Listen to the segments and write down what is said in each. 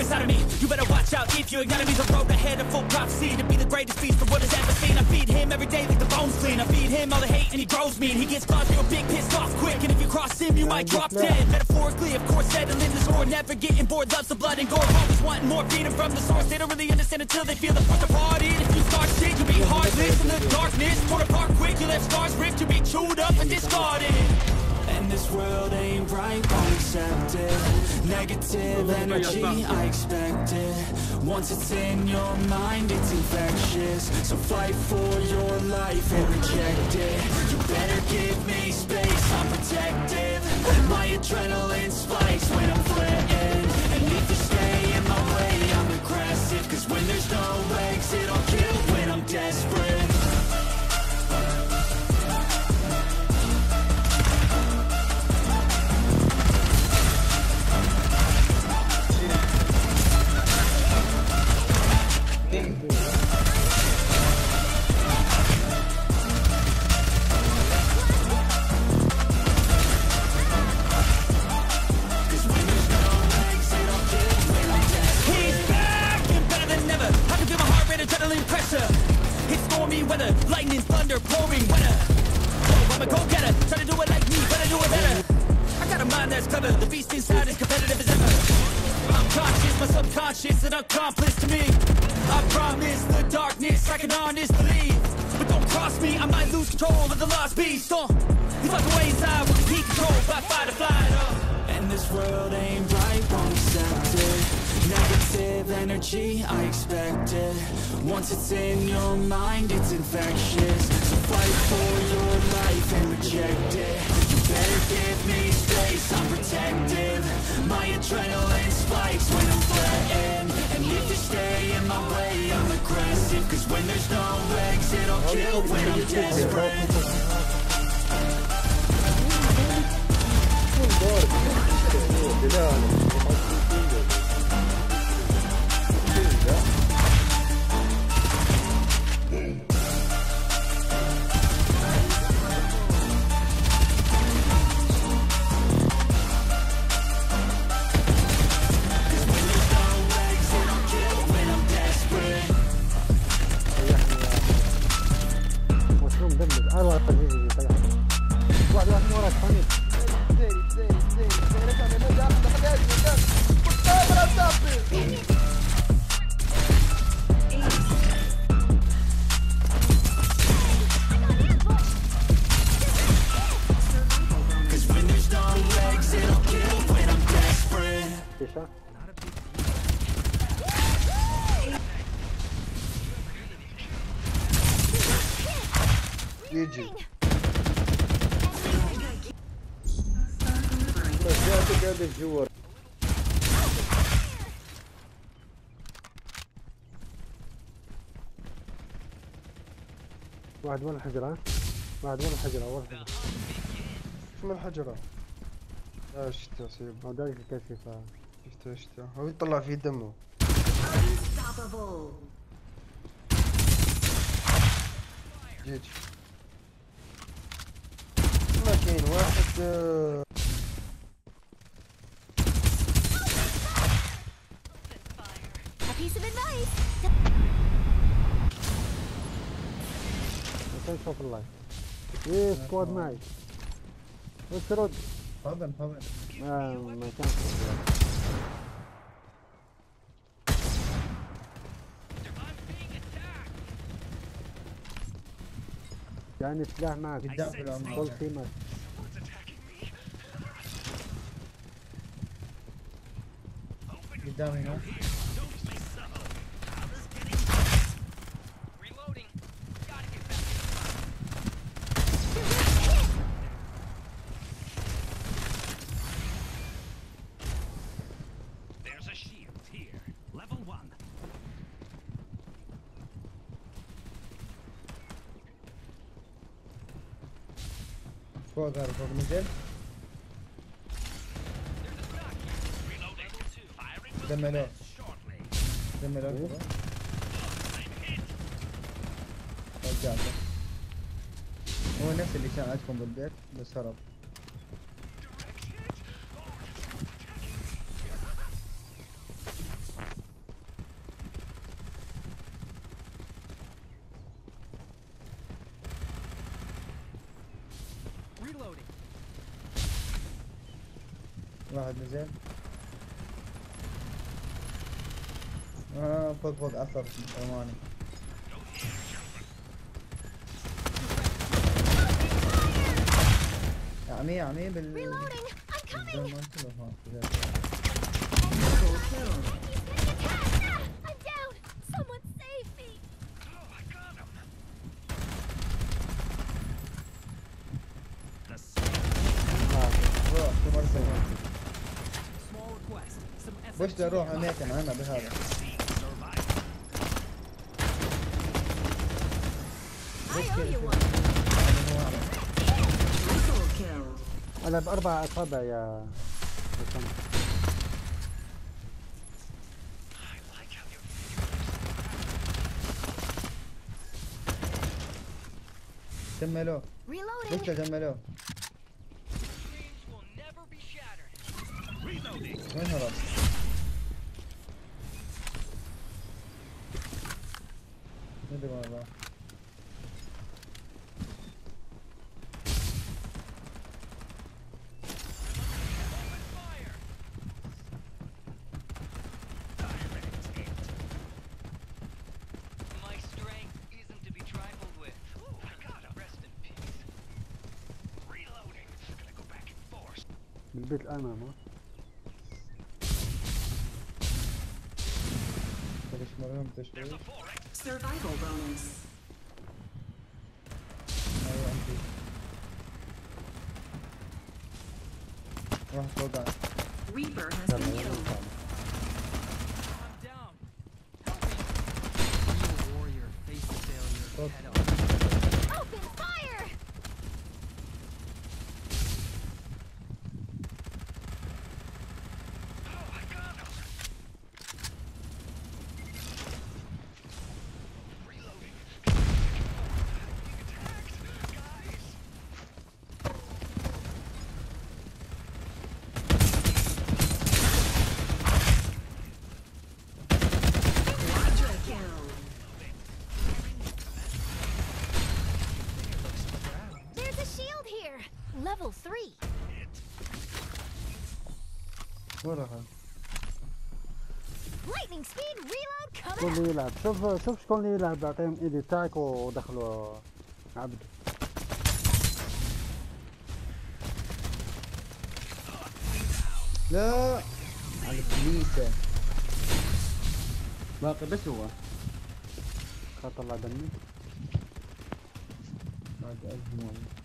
inside of me. You better watch out if you ignite me. The road ahead of full prophecy to be the greatest beast the world has ever seen. I feed him every day like the bones clean. I feed him all the hate and he grows me. And he gets claws real big, pissed off quick. And if you cross him, you might drop dead. Metaphorically, of course, settling the score. Never getting bored, loves the blood and gore. Always wanting more freedom from the source. They don't really understand until they feel the force of party. And if you start shit, you'll be heartless in the darkness. Torn apart quick, you left scars ripped. You'll be chewed up and discarded. And this world ain't right, won't accept it. Negative energy, I expect it. Once it's in your mind, it's infectious. So fight for your life and reject it. You better give me space, I'm protective. My adrenaline spikes when I'm darkness, I can honestly. But don't cross me, I might lose control of the lost beast. Uh, he's locked away inside with the heat control by fight or flight. Uh. And this world ain't right, won't accept it. Negative energy, I expect it. Once it's in your mind, it's infectious. So fight for your life and reject it. You better give me space, I'm protective. My adrenaline spikes when When there's no legs, I'll kill when I'm desperate. Vambora, يجي واحد وين الحجرة. واحد وين الحجرة وين الحجرة. شو من الحجرة؟ لا شتا سيب هو دايك الكشف آه. شتا شتا. هو يطلع فيه دمه. Unstoppable. جيجي ما كاين واحد آه، A piece of advice. عشان نشوف اللايف ايه سكواد معي رد رد حاضن حاضن ما ما كان في يعني سلاح معك قدام في العمر. كل قيمة dummy, huh? Go, cara, vamos dentro. دم لا دم لا هو نفس اللي كان عندكم بالبيت بس هرب. واحد نزل. آه فوق فوق أثر روماني يا عمي يا عمي بال Reloading. I'm coming. بالزون مالته ها، أنا بأربع أصابع يا كملوا لسه كملوا وين هرب؟ بالبيت الامام ها. ليش مرهم There's تشوي؟ a 4x. Survival bonus. ايوه انت واحد فوق عن- Reaper has been killed. Coming. شكون. اللي يلعب. شوف شوف شكون اللي يلعب. اعطيهم إيدي تاعك ودخلوا عبد. لا. على البليسة باقي بس هو. خاطر الله دمي. بعد Revived.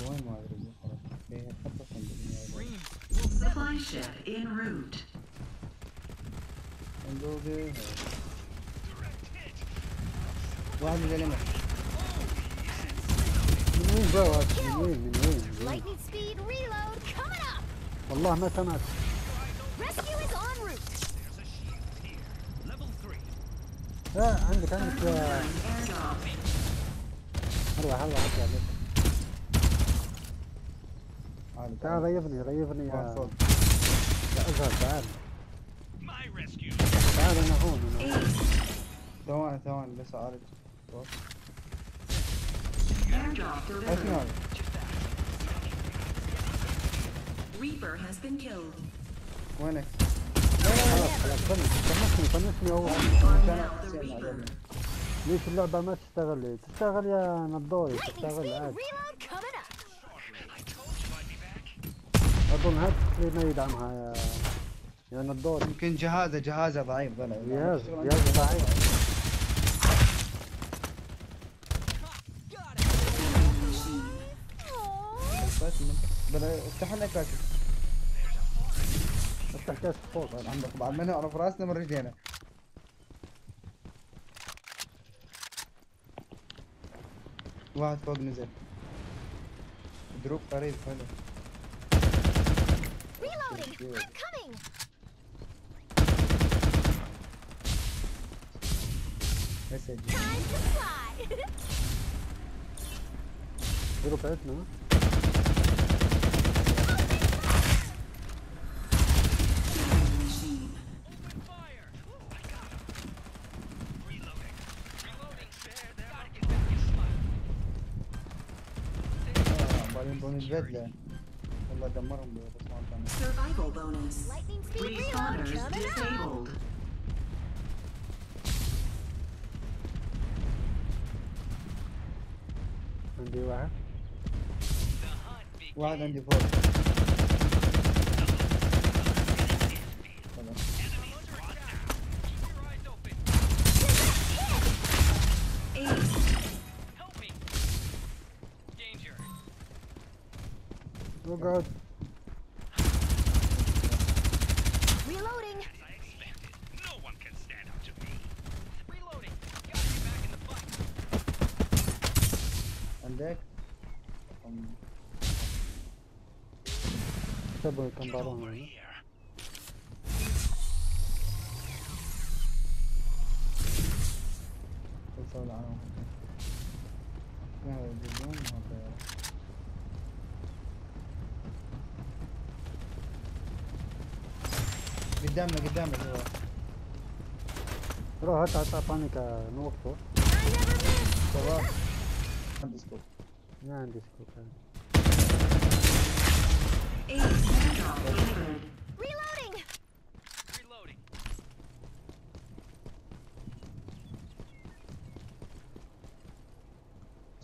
اللي وين ما ادري خلاص إيه، حتى صندوق Supply ship en route. واحد من اليمين من وين من وين من وين من وين. والله ما سمعت Rescue is en route. There's a shield here. Level 3. لا عندك عندك Airdrop. هلا هلا تعال غيبني واحد يا يا أزهر تعال. تعال أنا هون أنا هون. Ace. ثواني ثواني بس أعالج. هذا؟ Reaper has been killed. وينك؟ خلاص خلاص حسين Reaper. عجبني. ليش اللعبة ما تشتغل تشتغل يا نضوري تشتغل عادي اظن هات ما يدعمها يا يا نضوري يمكن جهازه جهازه ضعيف ضلع جهاز جهاز ضعيف. بلا افتح لنا كاشف افتح كاس فوق بعد عندك بعد ما نعرف راسنا من رجلينا. واحد فوق نزل. دروب قريب حلو. reloading. I'm coming. Message. Time to fly. Drop etme lan. Блин, он из Ветля. Он латамаром был. Survival bonus. Lightning speed Responders disabled. Undo where? Danger. Oh god. أم، كتبوا كم Get بارون over هنا. here. توصل عنهم هذا الجزء هذا قدامنا قدامنا هو روح هات هات اعطاني miss! شباب عندي سكوب Behind this cooker. Reloading! Reloading.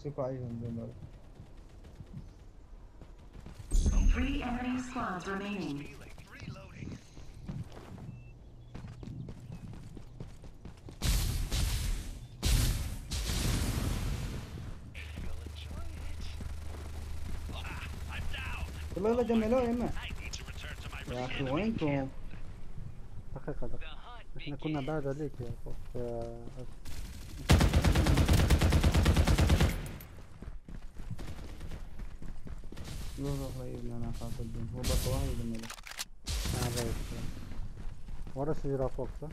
Surprise on the note. Three enemy squads remaining. والله لا جملوه يا إما. يا أخي وينكم. دقيقة دقيقة. إحنا كنا. بعد عليك يا اخو طيب أنا اخاف الدين هو بس واحد يجمله أنا رايح. ورا الشجرة فوق صح؟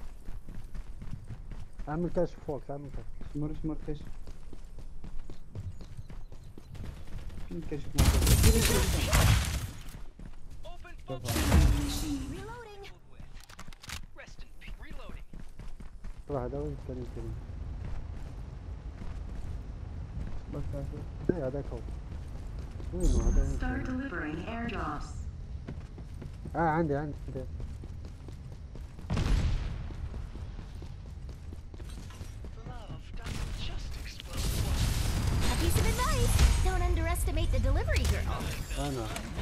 أعمل كشف فوق أعمل كشف اسمر اسمر كشف في كشف ما كشف. كذا كذا كذا. Open شوف fire. هذا. Machine. Reloading! with. Rest in peace. Reloading. روح هذا وين كان يمكن بس هذا. ايه هذاك هو وينه هذا Start وين كان؟ delivering airdrops. اه عندي عندي Love doesn't just explode once. A piece of advice! Don't underestimate the delivery girl. انا يا